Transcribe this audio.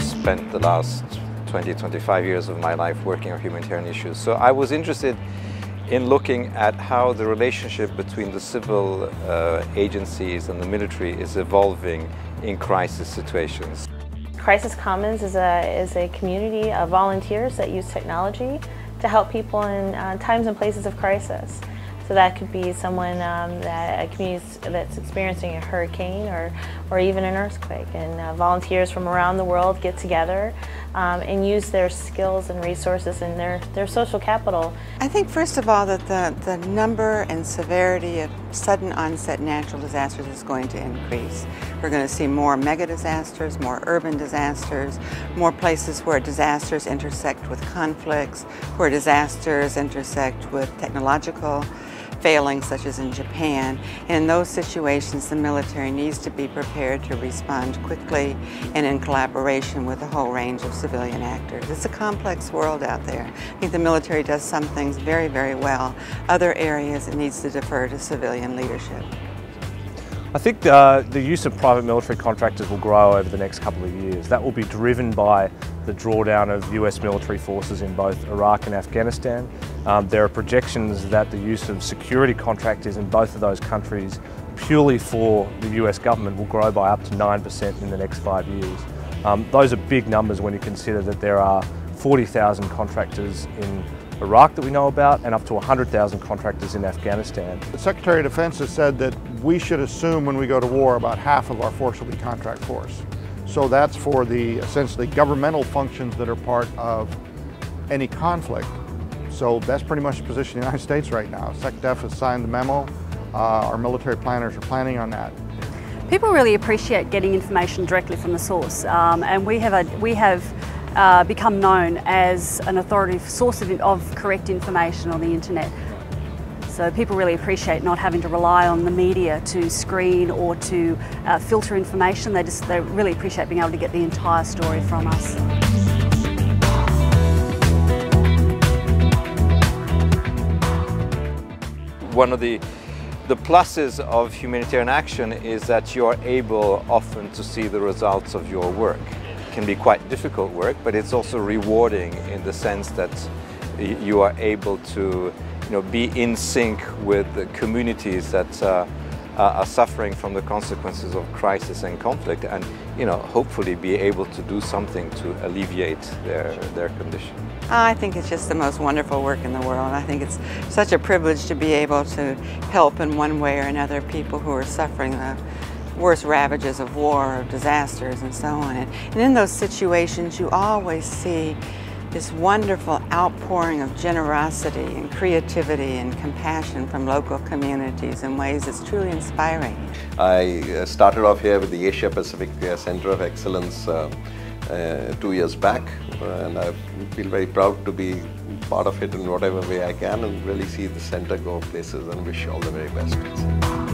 spent the last 20, 25 years of my life working on humanitarian issues. So I was interested in looking at how the relationship between the civil uh, agencies and the military is evolving in crisis situations. Crisis Commons is a, is a community of volunteers that use technology to help people in uh, times and places of crisis. So that could be someone um, that a community that's experiencing a hurricane or, or even an earthquake. And uh, volunteers from around the world get together um, and use their skills and resources and their, their social capital. I think first of all that the, the number and severity of sudden onset natural disasters is going to increase. We're going to see more mega disasters, more urban disasters, more places where disasters intersect with conflicts, where disasters intersect with technological failings such as in Japan. In those situations, the military needs to be prepared to respond quickly and in collaboration with a whole range of civilian actors. It's a complex world out there. I think the military does some things very, very well. Other areas it needs to defer to civilian leadership. I think uh, the use of private military contractors will grow over the next couple of years. That will be driven by the drawdown of US military forces in both Iraq and Afghanistan. Um, there are projections that the use of security contractors in both of those countries purely for the US government will grow by up to 9% in the next five years. Um, those are big numbers when you consider that there are 40,000 contractors in Iraq that we know about and up to 100,000 contractors in Afghanistan. The Secretary of Defense has said that we should assume when we go to war about half of our force will be contract force. So that's for the essentially governmental functions that are part of any conflict. So that's pretty much the position of the United States right now. SecDef has signed the memo. Uh, our military planners are planning on that. People really appreciate getting information directly from the source um, and we have, a, we have uh, become known as an authoritative source of, of correct information on the internet. So people really appreciate not having to rely on the media to screen or to uh, filter information. They just they really appreciate being able to get the entire story from us. One of the the pluses of humanitarian action is that you are able often to see the results of your work It can be quite difficult work, but it's also rewarding in the sense that you are able to you know, be in sync with the communities that uh, are suffering from the consequences of crisis and conflict and you know, hopefully be able to do something to alleviate their, their condition. I think it's just the most wonderful work in the world. I think it's such a privilege to be able to help in one way or another people who are suffering the worst ravages of war or disasters and so on. And in those situations, you always see this wonderful outpouring of generosity and creativity and compassion from local communities in ways that's truly inspiring. I uh, started off here with the Asia Pacific uh, Center of Excellence uh, uh, two years back and I feel very proud to be part of it in whatever way I can and really see the center go places and wish all the very best.